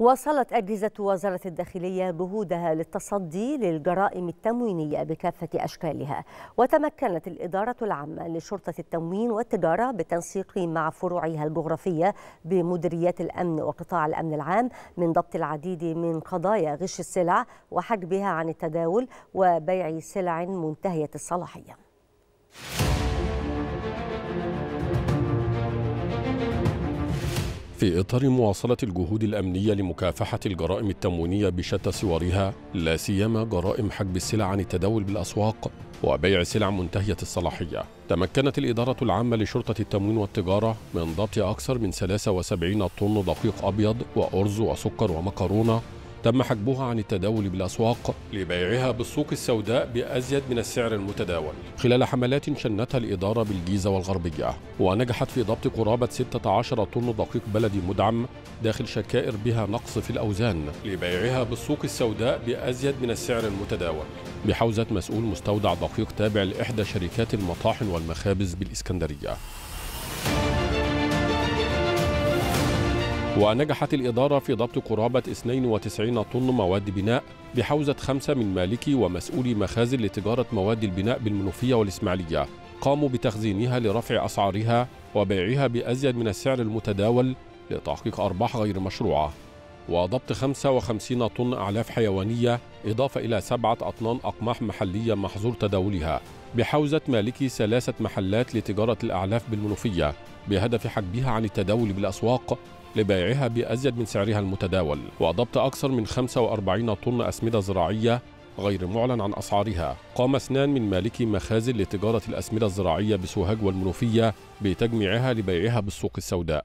واصلت أجهزة وزارة الداخلية جهودها للتصدي للجرائم التموينية بكافة أشكالها. وتمكنت الإدارة العامة لشرطة التموين والتجارة بالتنسيق مع فروعها الجغرافية بمديريات الأمن وقطاع الأمن العام من ضبط العديد من قضايا غش السلع وحجبها عن التداول وبيع سلع منتهية الصلاحية. في إطار مواصلة الجهود الأمنية لمكافحة الجرائم التموينية بشتى صورها لا سيما جرائم حجب السلع عن التداول بالأسواق وبيع سلع منتهية الصلاحية. تمكنت الإدارة العامة لشرطة التموين والتجارة من ضبط أكثر من 73 طن دقيق أبيض وأرز وسكر ومكرونة تم حجبها عن التداول بالأسواق لبيعها بالسوق السوداء بأزيد من السعر المتداول. خلال حملات شنتها الإدارة بالجيزة والغربية ونجحت في ضبط قرابة 16 طن دقيق بلدي مدعم داخل شكائر بها نقص في الأوزان. لبيعها بالسوق السوداء بأزيد من السعر المتداول. بحوزة مسؤول مستودع دقيق تابع لإحدى شركات المطاحن والمخابز بالإسكندرية. ونجحت الإدارة في ضبط قرابة 92 طن مواد بناء بحوزة خمسة من مالكي ومسؤولي مخازن لتجارة مواد البناء بالمنوفية والإسماعيلية. قاموا بتخزينها لرفع أسعارها وبيعها بأزيد من السعر المتداول لتحقيق أرباح غير مشروعة. وضبط 55 طن أعلاف حيوانية إضافة إلى سبعة أطنان أقماح محلية محظور تداولها بحوزة مالكي ثلاثة محلات لتجارة الأعلاف بالمنوفية بهدف حجبها عن التداول بالأسواق لبيعها بأزيد من سعرها المتداول. وضبط أكثر من 45 طن أسمدة زراعية غير معلن عن أسعارها. قام اثنان من مالكي مخازن لتجارة الأسمدة الزراعية بسوهاج والمنوفية بتجميعها لبيعها بالسوق السوداء.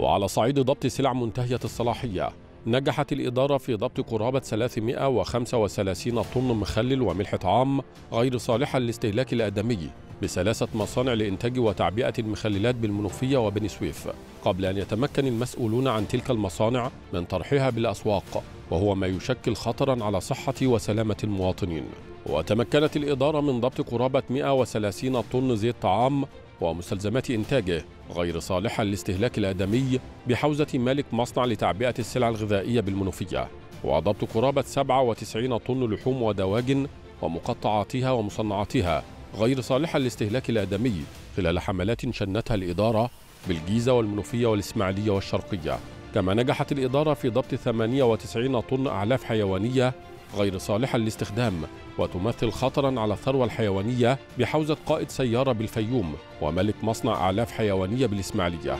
وعلى صعيد ضبط سلع منتهية الصلاحية نجحت الإدارة في ضبط قرابة 335 طن مخلل وملح طعام غير صالحة للاستهلاك الآدمي بثلاثة مصانع لإنتاج وتعبئة المخللات بالمنوفية وبني سويف قبل أن يتمكن المسؤولون عن تلك المصانع من طرحها بالأسواق. وهو ما يشكل خطرا على صحة وسلامة المواطنين. وتمكنت الإدارة من ضبط قرابة 130 طن زيت طعام ومستلزمات إنتاجه غير صالحة للاستهلاك الآدمي بحوزة مالك مصنع لتعبئة السلع الغذائية بالمنوفية. وضبط قرابة 97 طن لحوم ودواجن ومقطعاتها ومصنعاتها غير صالحة للاستهلاك الآدمي خلال حملات شنتها الإدارة بالجيزة والمنوفية والإسماعيلية والشرقية. كما نجحت الإدارة في ضبط 98 طن أعلاف حيوانية غير صالحة للاستخدام وتمثل خطرا على الثروة الحيوانية بحوزة قائد سيارة بالفيوم وملك مصنع أعلاف حيوانية بالإسماعيلية.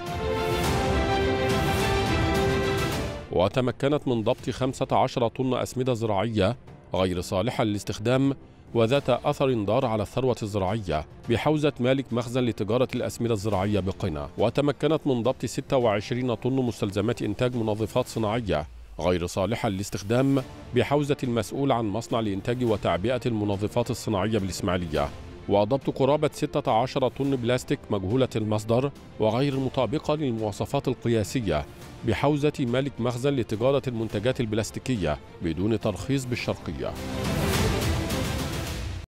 وتمكنت من ضبط 15 طن أسمدة زراعية غير صالحة للاستخدام وذات أثر ضار على الثروة الزراعية بحوزة مالك مخزن لتجارة الأسمدة الزراعية بقنا وتمكنت من ضبط 26 طن مستلزمات إنتاج منظفات صناعية غير صالحة للاستخدام بحوزة المسؤول عن مصنع لإنتاج وتعبئة المنظفات الصناعية بالإسماعيلية. وضبط قرابة 16 طن بلاستيك مجهولة المصدر وغير مطابقة للمواصفات القياسية بحوزة مالك مخزن لتجارة المنتجات البلاستيكية بدون ترخيص بالشرقية.